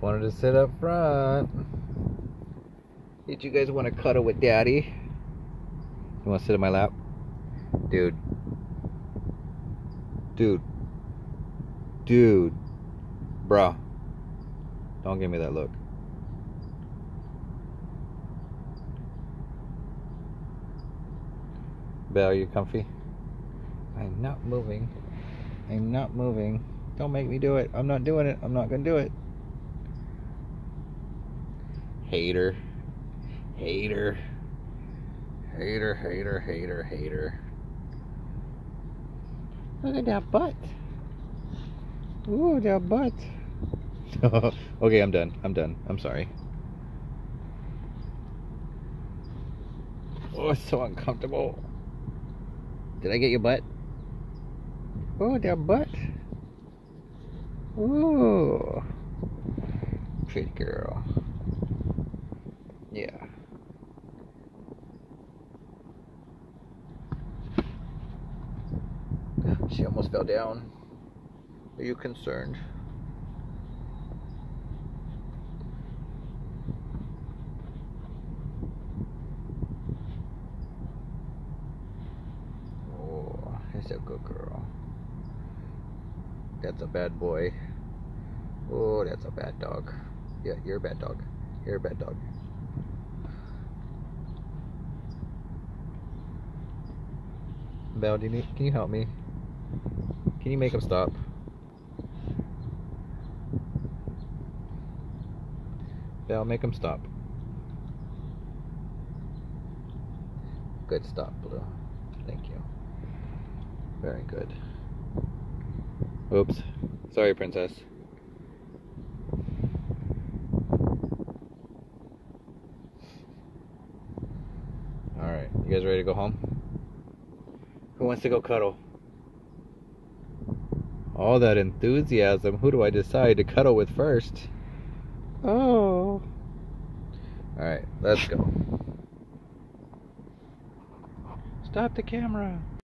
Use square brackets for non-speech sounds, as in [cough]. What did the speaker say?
wanted to sit up front. Did you guys want to cuddle with daddy? You want to sit in my lap? Dude. Dude. Dude. Bruh. Don't give me that look. Belle, you comfy? I'm not moving. I'm not moving. Don't make me do it. I'm not doing it. I'm not going to do it. Hater. Hater. Hater, hater, hater, hater. Look at that butt. Ooh, that butt. [laughs] okay, I'm done. I'm done. I'm sorry. Oh, it's so uncomfortable. Did I get your butt? Oh, that butt. Ooh. Pretty girl. Yeah. [sighs] She almost fell down. Are you concerned? Oh, he's a good girl. That's a bad boy. Oh, that's a bad dog. Yeah, you're a bad dog. You're a bad dog. Belle, do you need, can you help me? Can you make him stop? Belle, make him stop. Good stop, Blue. Thank you. Very good. Oops. Sorry, princess. Alright, you guys ready to go home? Who wants to go cuddle? All that enthusiasm. Who do I decide to cuddle with first? Oh. Alright, let's go. Stop the camera.